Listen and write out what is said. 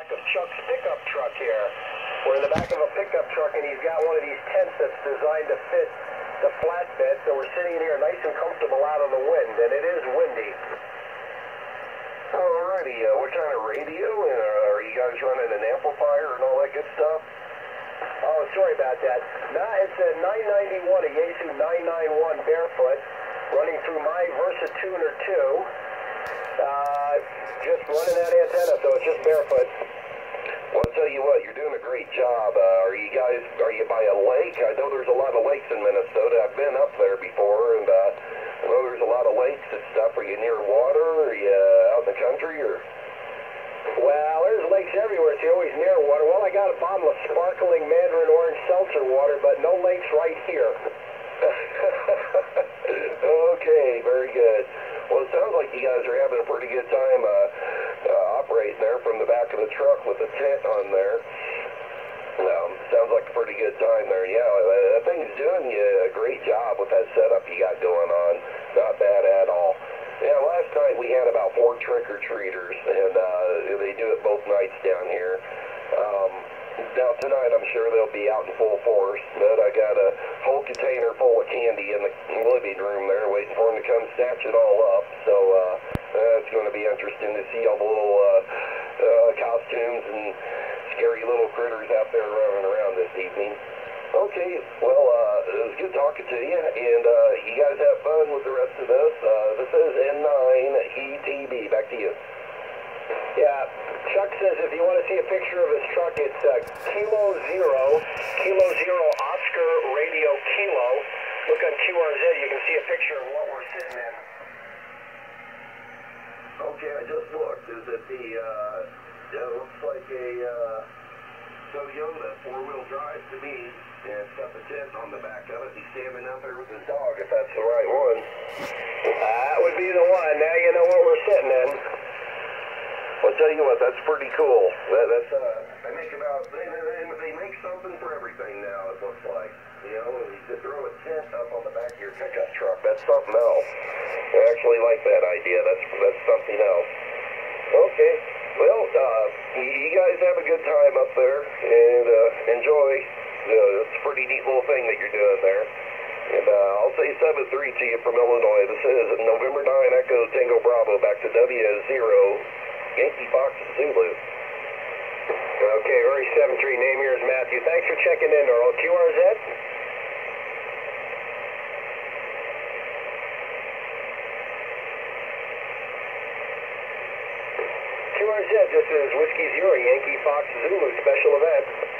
back of Chuck's pickup truck here. We're in the back of a pickup truck, and he's got one of these tents that's designed to fit the flatbed, so we're sitting in here nice and comfortable out of the wind, and it is windy. Alrighty, uh, what kind of radio? Uh, are you guys running an amplifier and all that good stuff? Oh, sorry about that. Nah, it's a 991, a Yaesu 991 barefoot, running through my Versatuner 2. Uh, just running that antenna, so it's just barefoot. Well, I'll tell you what, you're doing a great job. Uh, are you guys, are you by a lake? I know there's a lot of lakes in Minnesota. I've been up there before, and uh, I know there's a lot of lakes and stuff. Are you near water? Are you out in the country, or? Well, there's lakes everywhere, you're always near water. Well, I got a bottle of sparkling mandarin orange seltzer water, but no lakes right here. okay, very good. Well, it sounds like you guys are having a pretty good time uh, uh, operating there from the back of the truck with the tent on there. Um, sounds like a pretty good time there. Yeah, uh, that thing's doing you a great job with that setup you got going on. Not bad at all. Yeah, last night we had about four trick-or-treaters, and uh, they do it both nights down here. Um, now tonight I'm sure they'll be out in full force, but I got a whole container full of candy in the living room there waiting for them to come snatch it all up. So uh, uh, it's going to be interesting to see all the little uh, uh, costumes and scary little critters out there running around this evening. Okay, well, uh, it was good talking to you, and uh, you guys have fun with the rest of this. Uh, this is N9ETB. Back to you. Yeah, Chuck says if you want to see a picture of his truck, it's uh, Kilo Zero, Kilo Zero Oscar Radio Kilo. Look on QRZ, you can see a picture of what we're sitting in. Okay, I just looked. Is it the, uh, it looks like a, uh, Toyota four-wheel drive to me, and it's got the tent on the back of it. He's standing out there with his dog, if that's the right one. That would be the one. Now you know what we're sitting in. I'll tell you what, that's pretty cool. That, that's, uh, they make about, they, they, they make something for everything now, it looks like. You know, you just throw a tent up on the back of your pickup truck. That's something else. I actually like that idea. That's, that's something else. Okay. Well, uh, you, guys have a good time up there and uh, enjoy. Uh, it's a pretty neat little thing that you're doing there. And uh, I'll say 7-3 to you from Illinois. This is November 9 Echo Tango Bravo back to W0 Yankee Fox Zulu. Okay, very 7-3. Name here is Matthew. Thanks for checking in, Earl. QRZ? QRZ, this is Whiskey Zero, Yankee Fox Zulu special event.